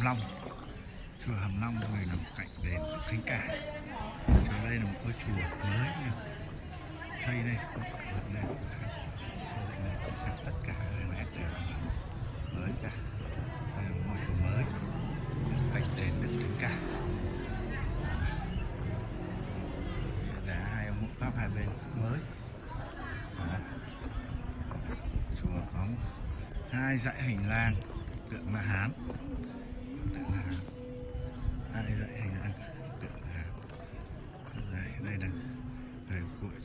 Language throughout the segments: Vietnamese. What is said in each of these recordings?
Hàm Long. Chùa Hàm Long người nằm cạnh đền Thánh Cả. Chùa đây là một ngôi chùa mới được xây đây có sản dựng đây. Xây dựng này có sản tất cả đây này đều là mới cả. Đây là một ngôi chùa mới cạnh đền Đức Thánh Cả. Đã hai ông pháp hai bên mới. Chùa có hai dãy hành lang tượng La Hán.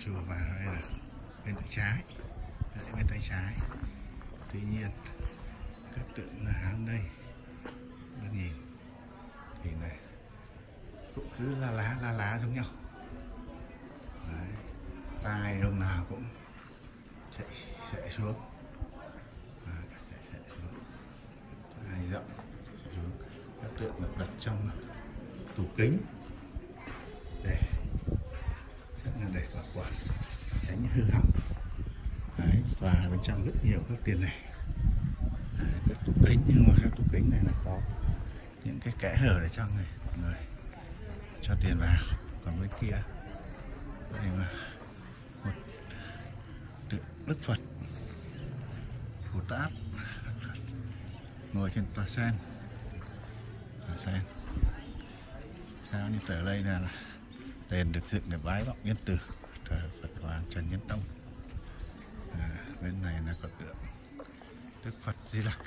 Chùa và đây là bên tay trái. Đây, bên tay trái. Tuy nhiên các tượng La Hán đây. Nó nhìn. Thì này. Cũng cứ la lá la lá giống nhau. Đấy. tai ông nào cũng chạy chạy xuống. Đấy, chạy chạy xuống. Tai rộng chạy xuống. Các tượng được đặt trong tủ kính. Là tránh hư hỏng. Đấy, và bên trong rất nhiều các tiền này. Đấy, các tủ kính nhưng mà các tủ kính này là có những cái kẽ hở để cho người người cho tiền vào. Còn bên kia đây mà một tượng đức phật bồ tát. Ngồi trên tòa sen. Tòa sen. Theo như tờ đây là đền được dựng để bái vọng nhân từ thờ phật hoàng trần nhân tông. À, bên này là có tượng đức phật di lặc.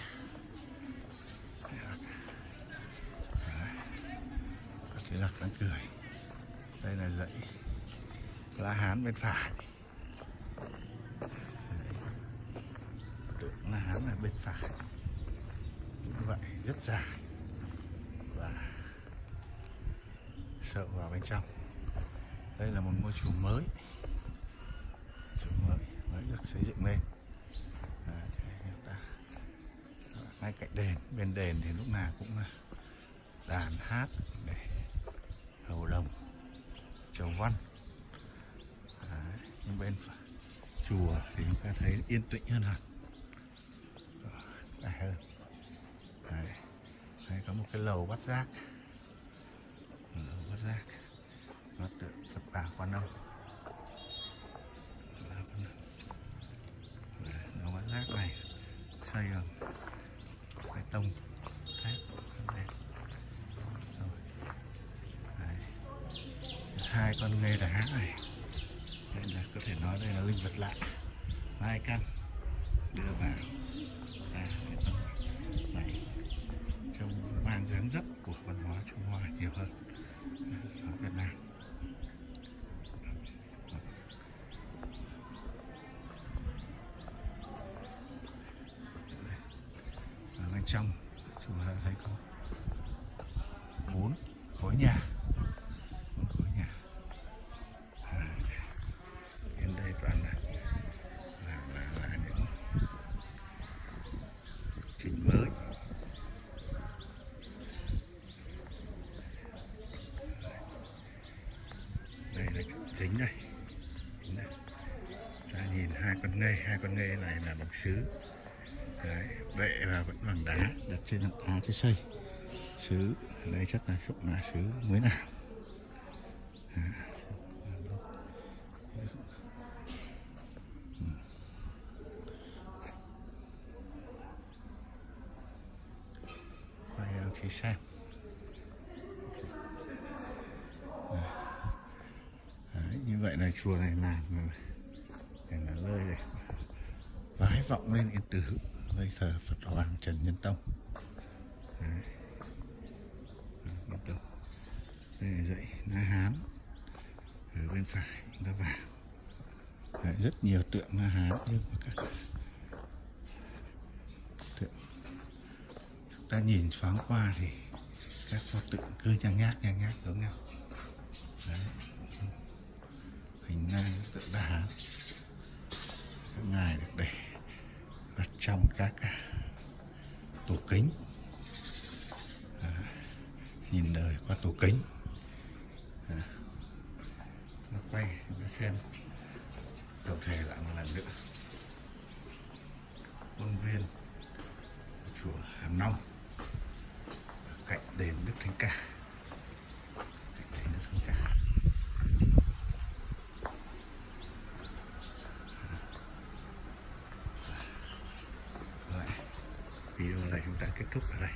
Dạ. Di Lặc. Phật di lặc đang cười. Đây là dãy la hán bên phải. Tượng la hán là bên phải. Như vậy rất dài. Và sợ vào bên trong đây là một ngôi chùa mới. Chùa mới mới được xây dựng lên. Đấy, chúng ta. Ngay cạnh đền bên đền thì lúc nào cũng là đàn hát để hầu đồng chầu văn. Đấy, nhưng bên phải, chùa thì chúng ta thấy yên tĩnh hơn hẳn. Đẹp hơn. Đấy. Đây có một cái lầu bắt giác lầu bắt giác nó tượng sập bà Quan Âm nó vẫn rác này. Xây bằng bê tông. Thép. Hai con nghê đá này. Nên là có thể nói đây là linh vật lạ. Hai căn. Đưa vào à, bê tông này trông mang dáng dấp của văn hóa Trung Hoa nhiều hơn ở Việt Nam ở bên trong chúng ta thấy có bốn khối nhà. Bốn khối nhà. À, bên đây toàn là là, là, là những chỉnh mới. Đây là chính đây. Chính đây. ta nhìn hai con ngây. Hai con ngây này là bằng sứ Đấy, bệ và vẫn bằng đá đặt trên đá trên xây. Sứ đây chắc là cũng là sứ mới nào. À, ừ. quay đồng chí xem Đấy, như vậy là chùa này làm rồi. Là nơi để vái vọng lên yên tử bây giờ Phật Hoàng Trần Nhân Tông Đấy. Đây là dãy Na Hán ở bên phải chúng ta vào Đấy, rất nhiều tượng Na Hán nhưng mà các tượng chúng ta nhìn thoáng qua thì các pho tượng cứ nhang nhác nhang nhác giống nhau Đấy. hình ngang tượng Na Hán các ngài được để đặt trong các à, tủ kính. À, nhìn đời qua tủ kính. À, nó quay chúng ta xem tổng thể lại một lần nữa. Khuôn viên chùa Hàm Long ở thánh cả と辛い。